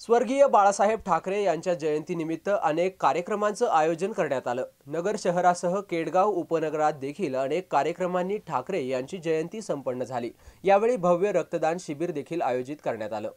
स्वर्गीय बाळासाहेब ठाकरे यांच्या जयंतीनिमित्त अनेक कार्यक्रमांचं आयोजन करण्यात आलं. नगर शहरासह केडगाव उपनगरात देखील अनेक कार्यक्रमांनी ठाकरे यांची जयंती संपन्न झाली. यावेळी भव्य रक्तदान शिबिर देखील आयोजित करण्यात आलं.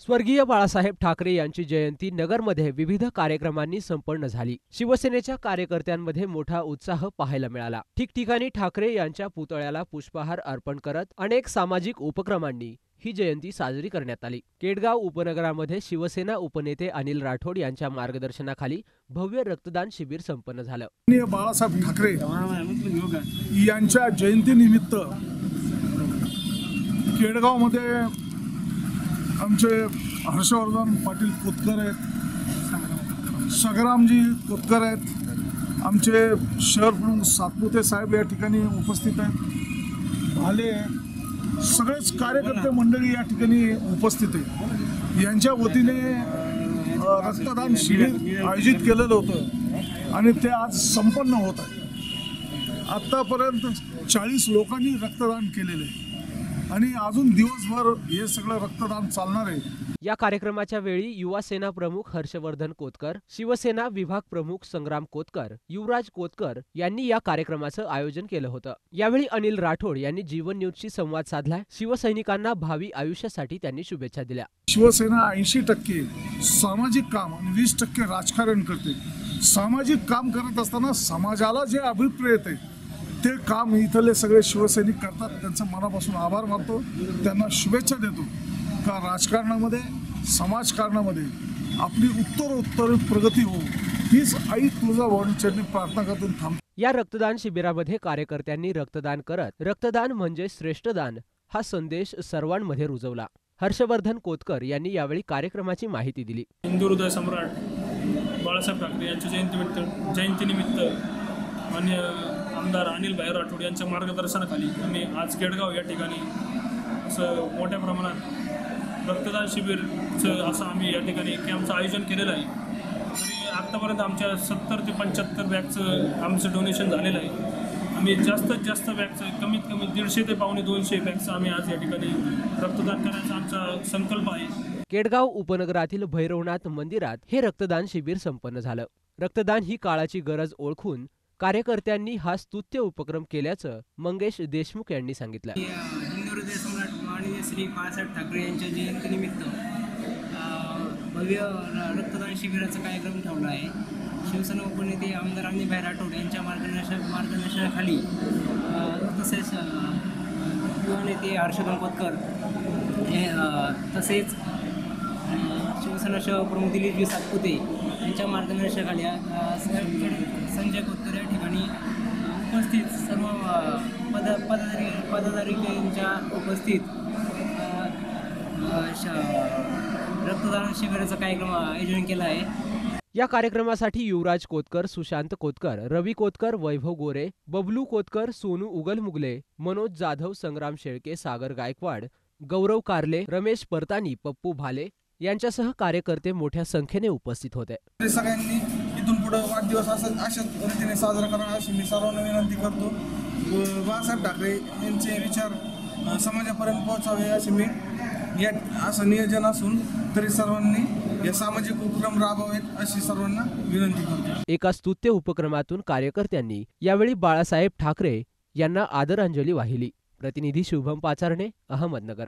स्वर्गीय बाळासाहेब ठाकरे यांची जयंती नगरमध्ये विविध कार्यक्रमांनी संपन्न झाली. शिवसेनेच्या कार्यकर्त्यांमध्ये मोठा उत्साह पाहायला मिळाला. ठिकठिकाणी ठाकरे यांच्या पुतळ्याला पुष्पहार अर्पण करत अनेक सामाजिक उपक्रमांनी ही जयंती साजरी करण्यात आली. केडगाव उपनगरामध्ये शिवसेना उपनेते अनिल राठोड यांच्या मार्गदर्शनाखाली भव्य रक्तदान शिबिर संपन्न झालं. बाळासाहेब ठाकरे यांच्या जयंतीनिमित्त केडगावमध्ये आमचे हर्षवर्धन पाटील कोतकर आहेत सगरामजी कोतकर आहेत आमचे शहर प्रमुख सातपुते साहेब या ठिकाणी उपस्थित आहेत भाले सगळेच कार्यकर्ते मंडळी या ठिकाणी उपस्थित आहे यांच्या वतीने रक्तदान शिबिर आयोजित केलेलं होतं आणि ते आज संपन्न होत आहे. आत्तापर्यंत चाळीस लोकांनी रक्तदान केलेलं आहे. आणि अजून दिवसभर हे सगळं रक्तदान चालणार आहे. या कार्यक्रमाच्या वेळी युवा सेना प्रमुख हर्षवर्धन कोतकर शिवसेना विभाग प्रमुख संग्राम कोतकर युवराज कोतकर यांनी या कार्यक्रमाचं आयोजन केलं होतं. यावेळी अनिल राठोड यांनी जीवन न्यूजशी संवाद साधलाय. शिवसैनिकांना भावी आयुष्यासाठी त्यांनी शुभेच्छा दिल्या. शिवसेना ऐंशी टक्के सामाजिक काम आणि वीस टक्के राजकारण करते. सामाजिक काम करत असताना समाजाला जे अभिप्रेत आहे ते काम इथले सगळे शिवसैनिक करतात. त्यांचं मनापासून आभार मानतो. त्यांना शुभेच्छा देतो. का राजकारणामध्ये समाजकारणामध्ये आपली उत्तर उत्तर प्रगती हो हीच आई तुळजा चरणी प्रार्थना करतो थांबतो या रक्तदान शिबिरामध्ये कार्यकर्त्यांनी रक्तदान करत रक्तदान म्हणजे श्रेष्ठ दान हा संदेश सर्वांमध्ये रुजवला. हर्षवर्धन कोतकर यांनी यावेळी कार्यक्रमाची माहिती दिली. हिंदू हृदय सम्राट बाळासाहेब ठाकरे यांच्या जयंतीनिमित्त जयंतीनिमित्त मान्य आमदार अनिल भाई राठोड यांच्या मार्गदर्शनाखाली आम्ही आज केडगाव या ठिकाणी असं मोठ्या प्रमाणात रक्तदान शिबिरचं असं आम्ही या ठिकाणी कॅम्पचं आयोजन केलेलं आहे. आणि आत्तापर्यंत आमच्या सत्तर ते पंच्याहत्तर बॅगचं आमचं डोनेशन झालेलं आहे. आम्ही जास्तीत जास्त बॅगचं कमीत कमी दीडशे ते पावणे दोनशे बॅगचं आम्ही आज या ठिकाणी रक्तदान करायचा आमचा संकल्प आहे. केडगाव उपनगरातील भैरवनाथ मंदिरात हे रक्तदान शिबिर संपन्न झालं. रक्तदान ही काळाची गरज ओळखून कार्यकर्त्यांनी हा स्तुत्य उपक्रम केल्याचं मंगेश देशमुख यांनी सांगितलं. हिंदू सम्राट माननीय श्री बाळासाहेब ठाकरे यांच्या जयंतीनिमित्त भव्य रक्तदान शिबिराचा कार्यक्रम ठेवला आहे. शिवसेना उपनेते आमदार अनिलभाई राठोड यांच्या मार्गदर्शन मार्गदर्शनाखाली तसेच युवा नेते हर्षवर्धन कोतकर हे, तसेच शिवसेना शहर प्रमुख दिलीपजी सातपुते यांच्या मार्गदर्शनाखाली संजय संजय या ठिकाणी उपस्थित सर्व पद पदाधारी पदाधिकाऱ्यांच्या उपस्थित रक्तदान शिबिराचा कार्यक्रम आयोजन केला आहे. या कार्यक्रमासाठी युवराज कोतकर सुशांत कोतकर रवी कोतकर वैभव गोरे बबलू कोतकर सोनू उगलमुगले मनोज जाधव संग्राम शेळके सागर गायकवाड गौरव कारले रमेश परतानी पप्पू भाले यांच्यासह कार्यकर्ते मोठ्या संख्येने उपस्थित होते. सगळ्यांनी इथून पुढं वाढदिवस असं अशाच रीतीने साजरा करा अशी मी सर्वांना विनंती करतो. बाळासाहेब ठाकरे यांचे विचार समाजापर्यंत पोहोचावे असे मी या असं नियोजन असून तरी सर्वांनी या सामाजिक उपक्रम राबवावेत अशी सर्वांना विनंती करतो. एका स्तुत्य उपक्रमातून कार्यकर्त्यांनी यावेळी बाळासाहेब ठाकरे यांना आदरांजली वाहिली. प्रतिनिधी शुभम पाचारणे अहमदनगर.